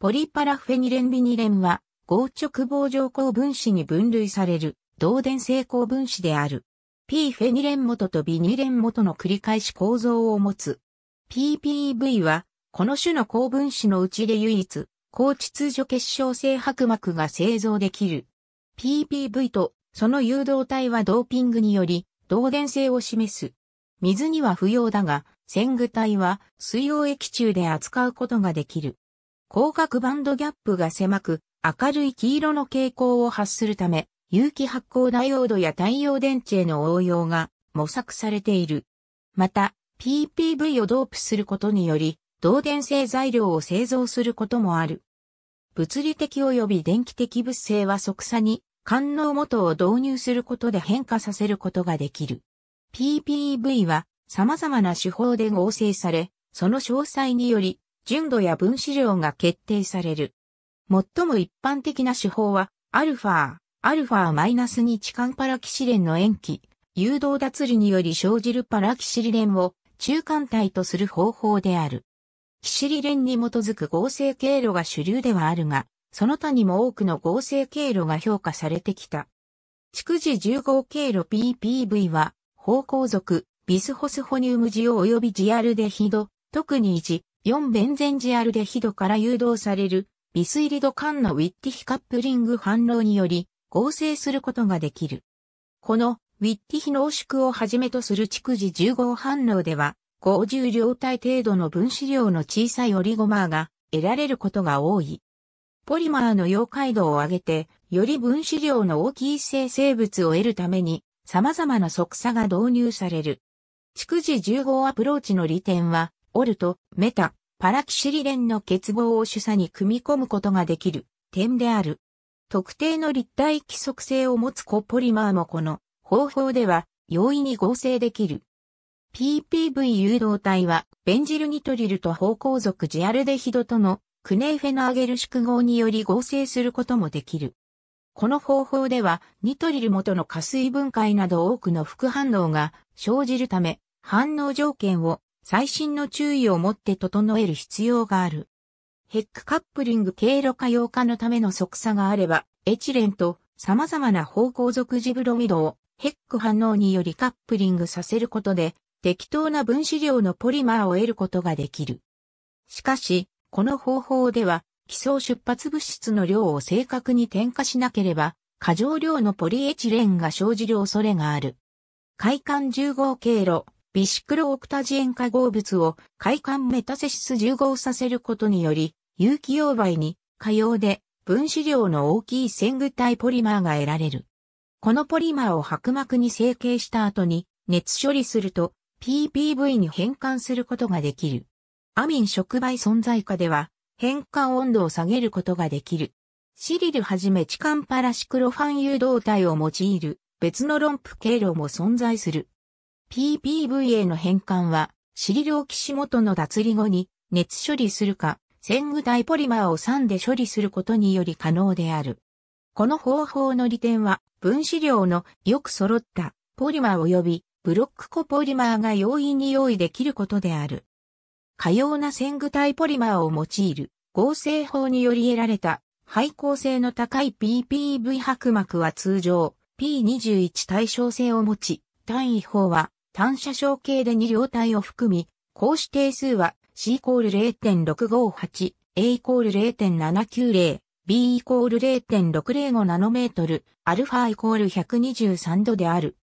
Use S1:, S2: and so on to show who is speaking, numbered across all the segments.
S1: ポリパラフェニレンビニレンは、合直棒状鉱分子に分類される、導電性鉱分子である。P フェニレン元とビニレン元の繰り返し構造を持つ。PPV は、この種の鉱分子のうちで唯一、高秩序結晶性白膜が製造できる。PPV とその誘導体はドーピングにより導電性を示す。水には不要だが、線具体は水溶液中で扱うことができる。広角バンドギャップが狭く、明るい黄色の蛍光を発するため、有機発光ダイオードや太陽電池への応用が模索されている。また、PPV をドープすることにより、導電性材料を製造することもある。物理的及び電気的物性は即差に、官能元を導入することで変化させることができる。PPV は様々な手法で合成され、その詳細により、純度や分子量が決定される。最も一般的な手法は、アルファ、アルファマイナス2置換パラキシレンの塩基、誘導脱離により生じるパラキシリレンを中間体とする方法である。キシリレンに基づく合成経路が主流ではあるが、その他にも多くの合成経路が評価されてきた。蓄次10経路 PPV は、方向属、ビスホスホニウムジオ及びジアルデヒド、特に1、4ベンゼンジアルデヒドから誘導される、ビスイリド間のウィッティヒカップリング反応により、合成することができる。このウィッティヒ濃縮をはじめとする蓄次10号反応では、高重量体程度の分子量の小さいオリゴマーが得られることが多い。ポリマーの溶解度を上げて、より分子量の大きい生成物を得るために、様々な速差が導入される。蓄次10号アプローチの利点は、オルト、メタ、パラキシリレンの結合を主査に組み込むことができる点である。特定の立体規則性を持つコポリマーもこの方法では容易に合成できる。PPV 誘導体はベンジルニトリルと方向属ジアルデヒドとのクネーフェナーゲル縮合により合成することもできる。この方法ではニトリル元の加水分解など多くの副反応が生じるため反応条件を最新の注意を持って整える必要がある。ヘックカップリング経路可用化のための即差があればエチレンと様々な方向属ジブロミドをヘック反応によりカップリングさせることで、適当な分子量のポリマーを得ることができる。しかし、この方法では、基礎出発物質の量を正確に添加しなければ、過剰量のポリエチレンが生じる恐れがある。快感重合経路、ビシクロオクタジエン化合物を快感メタセシス重合させることにより、有機溶媒に可用で分子量の大きい線具体ポリマーが得られる。このポリマーを白膜に成形した後に熱処理すると PPV に変換することができる。アミン触媒存在下では変換温度を下げることができる。シリルはじめ置換パラシクロファン誘導体を用いる別の論布経路も存在する。PPV への変換はシリルオキシ元の脱離後に熱処理するか、線具体ポリマーを酸で処理することにより可能である。この方法の利点は分子量のよく揃ったポリマー及びブロックコポリマーが容易に用意できることである。可用な線具体ポリマーを用いる合成法により得られた配光性の高い PPV 白膜は通常 P21 対称性を持ち、単位法は単射小径で2両体を含み、高指定数は C イコール0.658、A イコール0.790、B イコール0.605ナノメートル、アルファイコール123度である。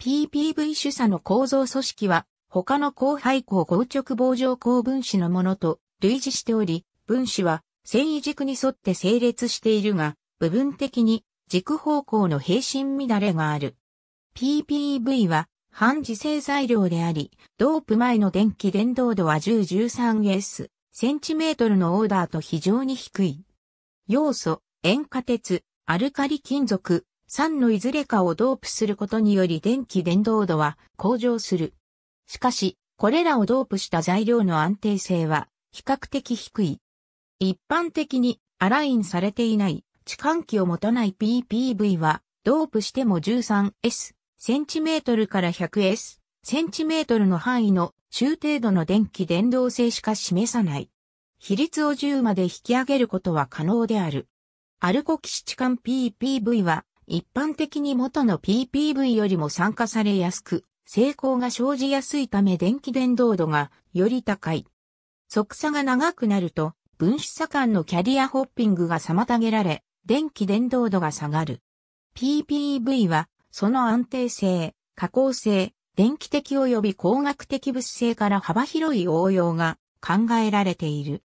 S1: PPV 主査の構造組織は、他の高配光硬直棒状高分子のものと類似しており、分子は繊維軸に沿って整列しているが、部分的に軸方向の平行乱れがある。PPV は半磁性材料であり、ドープ前の電気伝導度は 1013S センチメートルのオーダーと非常に低い。要素、塩化鉄、アルカリ金属、酸のいずれかをドープすることにより電気伝導度は向上する。しかし、これらをドープした材料の安定性は比較的低い。一般的にアラインされていない置換器を持たない PPV はドープしても 13S センチメートルから 100S センチメートルの範囲の中程度の電気伝導性しか示さない。比率を10まで引き上げることは可能である。アルコキシチカン PPV は一般的に元の PPV よりも酸化されやすく、成功が生じやすいため電気伝導度がより高い。速差が長くなると分子差間のキャリアホッピングが妨げられ、電気伝導度が下がる。PPV はその安定性、加工性、電気的及び工学的物性から幅広い応用が考えられている。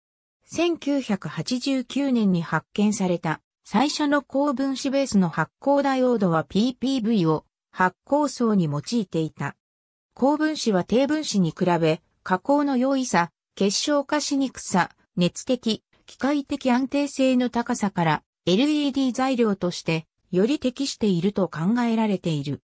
S1: 1989年に発見された最初の高分子ベースの発光ダイオードは PPV を発光層に用いていた。高分子は低分子に比べ加工の容易さ、結晶化しにくさ、熱的、機械的安定性の高さから LED 材料としてより適していると考えられている。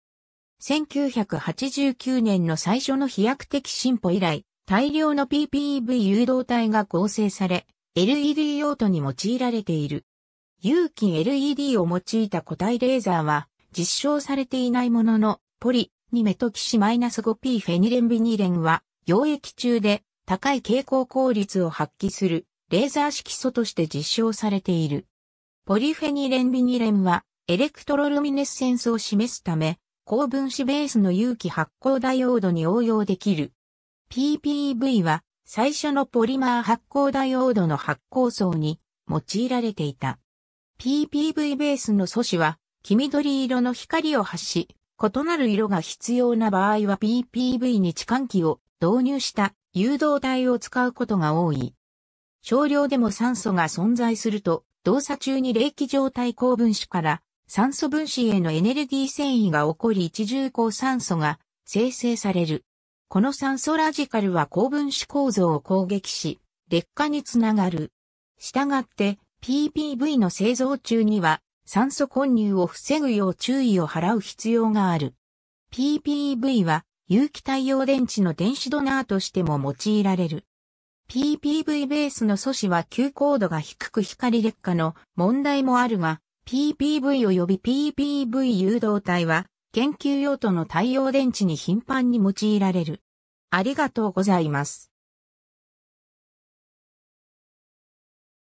S1: 1989年の最初の飛躍的進歩以来、大量の PPEV 誘導体が構成され、LED 用途に用いられている。有機 LED を用いた固体レーザーは実証されていないものの、ポリ、ニメトキシ -5P フェニレンビニレンは、溶液中で高い蛍光効率を発揮するレーザー色素として実証されている。ポリフェニレンビニレンはエレクトロルミネッセンスを示すため、高分子ベースの有機発光ダイオードに応用できる。PPV は最初のポリマー発光ダイオードの発光層に用いられていた。PPV ベースの素子は黄緑色の光を発し、異なる色が必要な場合は PPV に置換器を導入した誘導体を使うことが多い。少量でも酸素が存在すると、動作中に冷気状態高分子から酸素分子へのエネルギー遷移が起こり一重高酸素が生成される。この酸素ラジカルは高分子構造を攻撃し、劣化につながる。したがって PPV の製造中には酸素混入を防ぐよう注意を払う必要がある。PPV は有機太陽電池の電子ドナーとしても用いられる。PPV ベースの素子は急高度が低く光劣化の問題もあるが、PPV 及び PPV 誘導体は研究用途の太陽電池に頻繁に用いられる。ありがとうございます。